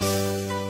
Música